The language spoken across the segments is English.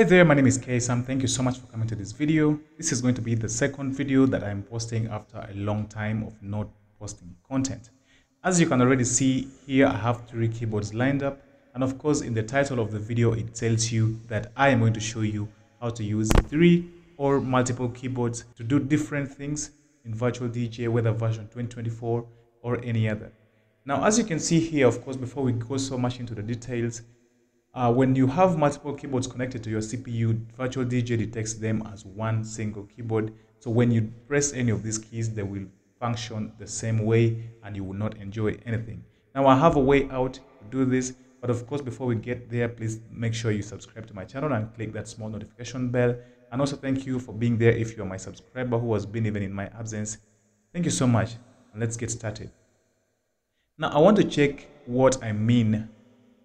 Hi there, my name is Sam. Thank you so much for coming to this video. This is going to be the second video that I'm posting after a long time of not posting content. As you can already see here, I have three keyboards lined up. And of course, in the title of the video, it tells you that I am going to show you how to use three or multiple keyboards to do different things in Virtual DJ, whether version 2024 or any other. Now, as you can see here, of course, before we go so much into the details, uh, when you have multiple keyboards connected to your CPU, Virtual DJ detects them as one single keyboard. So when you press any of these keys, they will function the same way and you will not enjoy anything. Now I have a way out to do this, but of course, before we get there, please make sure you subscribe to my channel and click that small notification bell. And also thank you for being there if you're my subscriber who has been even in my absence. Thank you so much. And let's get started. Now I want to check what I mean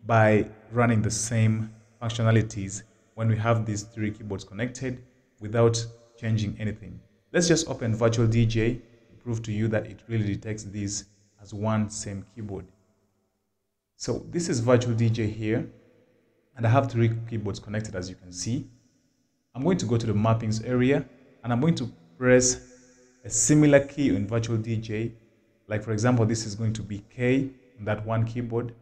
by running the same functionalities when we have these three keyboards connected without changing anything. Let's just open Virtual DJ to prove to you that it really detects these as one same keyboard. So this is Virtual DJ here, and I have three keyboards connected as you can see. I'm going to go to the mappings area, and I'm going to press a similar key in Virtual DJ. Like for example, this is going to be K on that one keyboard,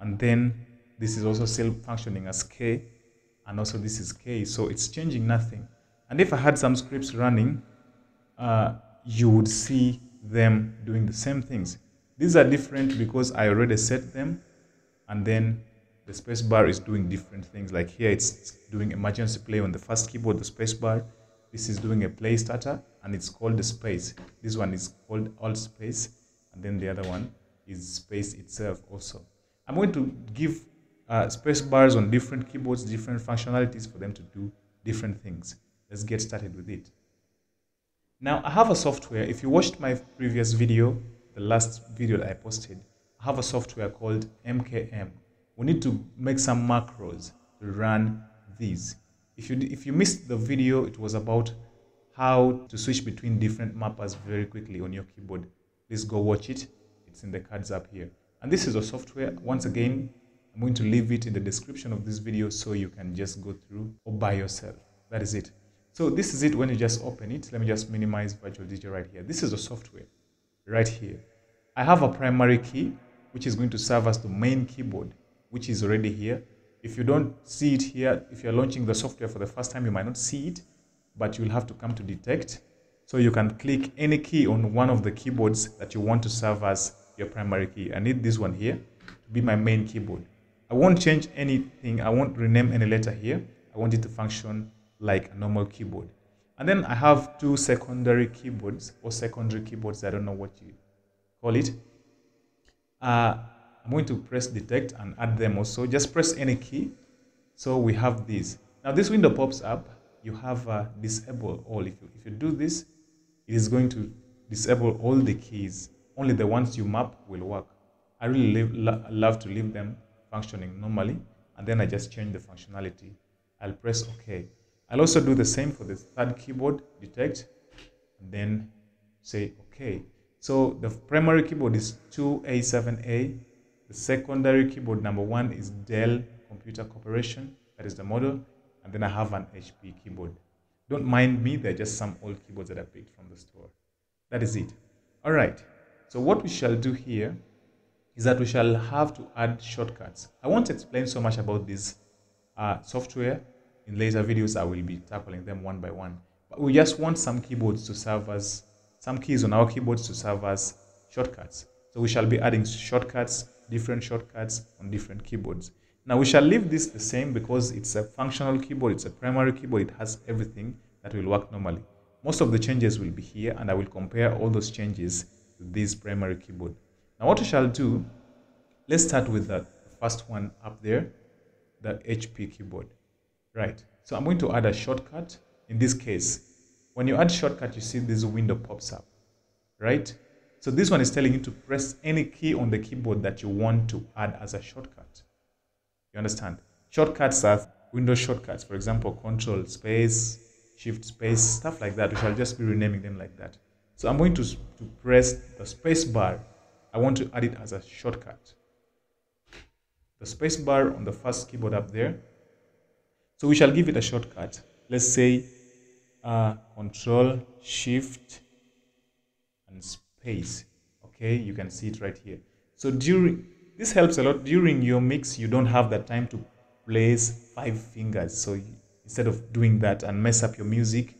and then this is also still functioning as k and also this is k so it's changing nothing. And if i had some scripts running uh, you would see them doing the same things. These are different because i already set them and then the space bar is doing different things. Like here it's doing emergency play on the first keyboard the space bar. this is doing a play starter and it's called the space. This one is called alt space and then the other one is space itself also. I'm going to give uh, space bars on different keyboards, different functionalities for them to do different things. Let's get started with it. Now, I have a software. If you watched my previous video, the last video that I posted, I have a software called MKM. We need to make some macros to run these. If you, if you missed the video, it was about how to switch between different mappers very quickly on your keyboard. Please go watch it. It's in the cards up here. And this is a software. Once again, I'm going to leave it in the description of this video so you can just go through or by yourself. That is it. So this is it when you just open it. Let me just minimize Virtual DJ right here. This is the software right here. I have a primary key, which is going to serve as the main keyboard, which is already here. If you don't see it here, if you're launching the software for the first time, you might not see it, but you'll have to come to detect. So you can click any key on one of the keyboards that you want to serve as your primary key. I need this one here to be my main keyboard. I won't change anything. I won't rename any letter here. I want it to function like a normal keyboard. And then I have two secondary keyboards or secondary keyboards. I don't know what you call it. Uh, I'm going to press detect and add them also. Just press any key. So we have this. Now this window pops up. You have uh, disable all. If you, if you do this, it is going to disable all the keys only the ones you map will work. I really lo love to leave them functioning normally, and then I just change the functionality. I'll press OK. I'll also do the same for the third keyboard, detect, and then say OK. So the primary keyboard is 2A7A. The secondary keyboard number one is Dell Computer Corporation. That is the model. And then I have an HP keyboard. Don't mind me, they're just some old keyboards that I picked from the store. That is it. All right. So what we shall do here is that we shall have to add shortcuts. I won't explain so much about this uh, software. In later videos, I will be tackling them one by one. But we just want some keyboards to serve as, some keys on our keyboards to serve as shortcuts. So we shall be adding shortcuts, different shortcuts on different keyboards. Now we shall leave this the same because it's a functional keyboard, it's a primary keyboard, it has everything that will work normally. Most of the changes will be here and I will compare all those changes to this primary keyboard. Now what we shall do, let's start with the first one up there, the HP keyboard. Right, so I'm going to add a shortcut. In this case, when you add shortcut, you see this window pops up, right? So this one is telling you to press any key on the keyboard that you want to add as a shortcut. You understand? Shortcuts are window shortcuts, for example, control space, shift space, stuff like that. We shall just be renaming them like that. So I'm going to, to press the space bar. I want to add it as a shortcut. The space bar on the first keyboard up there. So we shall give it a shortcut. Let's say uh, Control Shift and space. Okay, you can see it right here. So during this helps a lot during your mix. You don't have the time to place five fingers. So instead of doing that and mess up your music,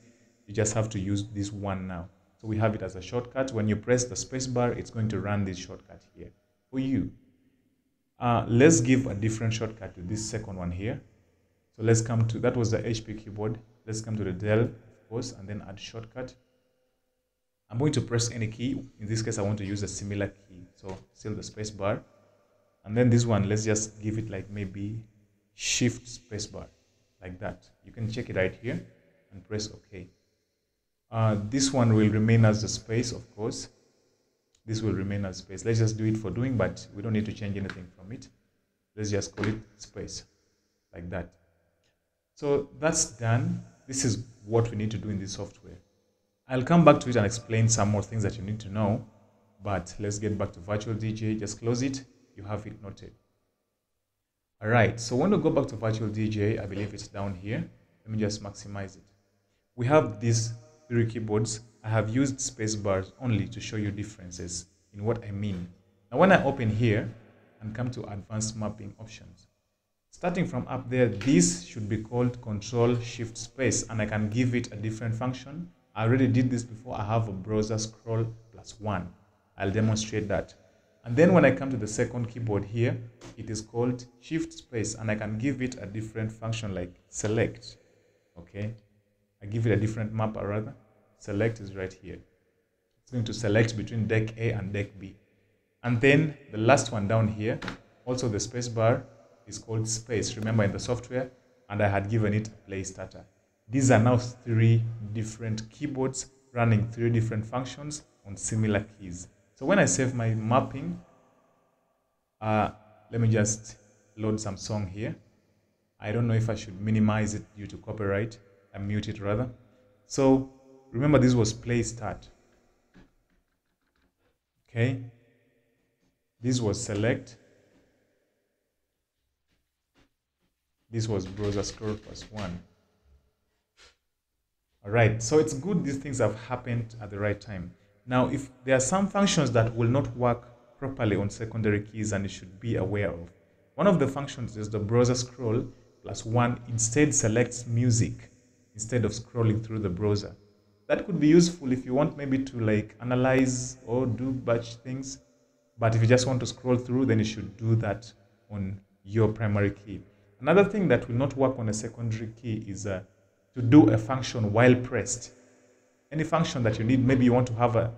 you just have to use this one now. So we have it as a shortcut. When you press the space bar, it's going to run this shortcut here for you. Uh, let's give a different shortcut to this second one here. So let's come to, that was the HP keyboard. Let's come to the Dell, of course, and then add shortcut. I'm going to press any key. In this case, I want to use a similar key. So still the space bar. And then this one, let's just give it like maybe shift space bar like that. You can check it right here and press OK. Uh, this one will remain as the space, of course. This will remain as space. Let's just do it for doing, but we don't need to change anything from it. Let's just call it space like that. So that's done. This is what we need to do in this software. I'll come back to it and explain some more things that you need to know. But let's get back to Virtual DJ. Just close it. You have it noted. All right. So when we go back to Virtual DJ, I believe it's down here. Let me just maximize it. We have these three keyboards. I have used space bars only to show you differences in what I mean. Now when I open here and come to advanced mapping options, starting from up there, this should be called control shift space and I can give it a different function I already did this before. I have a browser scroll plus one. I'll demonstrate that. And then when I come to the second keyboard here, it is called shift space and I can give it a different function like select. Okay. I give it a different map or rather. Select is right here. It's going to select between deck A and deck B. And then the last one down here, also the space bar is called space. Remember in the software, and I had given it play starter. These are now three different keyboards running three different functions on similar keys. So when I save my mapping, uh, let me just load some song here. I don't know if I should minimize it due to copyright. I mute it rather. So remember this was play start. Okay. This was select. This was browser scroll plus one. All right, so it's good these things have happened at the right time. Now, if there are some functions that will not work properly on secondary keys and you should be aware of. One of the functions is the browser scroll plus one instead selects music instead of scrolling through the browser. That could be useful if you want maybe to like analyze or do batch things. But if you just want to scroll through, then you should do that on your primary key. Another thing that will not work on a secondary key is a to do a function while pressed. Any function that you need, maybe you want to have a,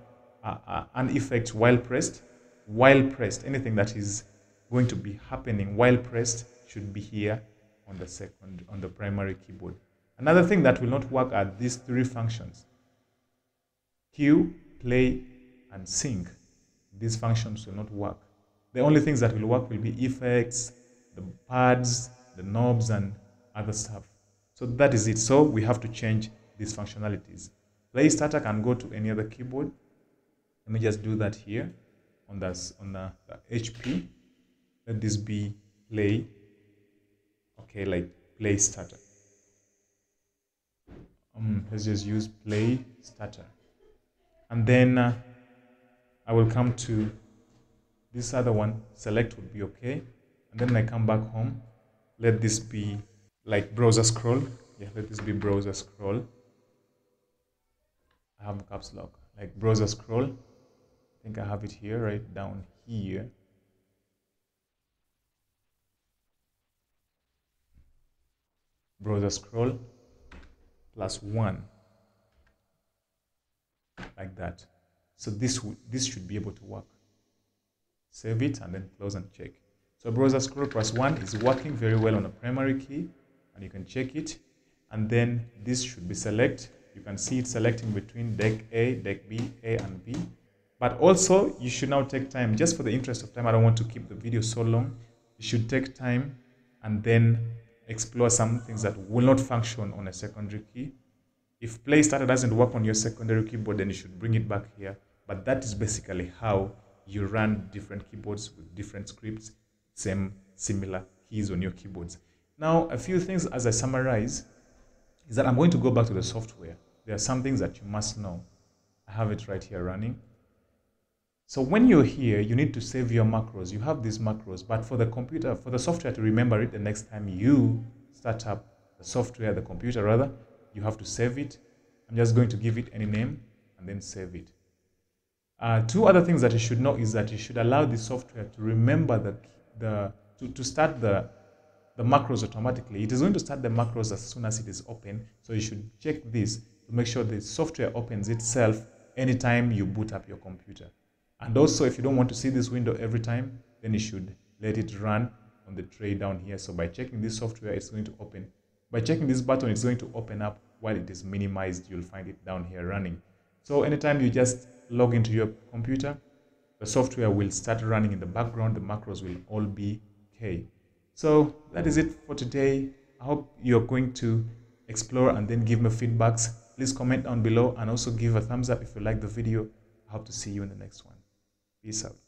a, a, an effect while pressed, while pressed, anything that is going to be happening while pressed should be here on the second, on the primary keyboard. Another thing that will not work are these three functions. Cue, play, and sync. These functions will not work. The only things that will work will be effects, the pads, the knobs, and other stuff. So that is it. So we have to change these functionalities. Play starter can go to any other keyboard. Let me just do that here on the, on the, the HP. Let this be play. Okay, like play starter. Um, let's just use play starter. And then uh, I will come to this other one. Select would be okay. And then I come back home. Let this be like browser scroll. Yeah, let this be browser scroll. I have caps lock, like browser scroll. I think I have it here, right down here. Browser scroll plus one, like that. So this this should be able to work. Save it and then close and check. So browser scroll plus one is working very well on a primary key and you can check it. And then this should be select. You can see it selecting between deck A, deck B, A and B. But also you should now take time, just for the interest of time, I don't want to keep the video so long. You should take time and then explore some things that will not function on a secondary key. If play starter doesn't work on your secondary keyboard, then you should bring it back here. But that is basically how you run different keyboards with different scripts, same similar keys on your keyboards. Now, a few things as I summarize is that I'm going to go back to the software. There are some things that you must know. I have it right here running. So when you're here, you need to save your macros. You have these macros, but for the computer, for the software to remember it the next time you start up the software, the computer rather, you have to save it. I'm just going to give it any name and then save it. Uh, two other things that you should know is that you should allow the software to remember the, the to, to start the, the macros automatically. It is going to start the macros as soon as it is open. So you should check this to make sure the software opens itself anytime you boot up your computer. And also, if you don't want to see this window every time, then you should let it run on the tray down here. So by checking this software, it's going to open. By checking this button, it's going to open up while it is minimized. You'll find it down here running. So anytime you just log into your computer, the software will start running in the background. The macros will all be okay. So that is it for today. I hope you're going to explore and then give me feedbacks. Please comment down below and also give a thumbs up if you like the video. I hope to see you in the next one. Peace out.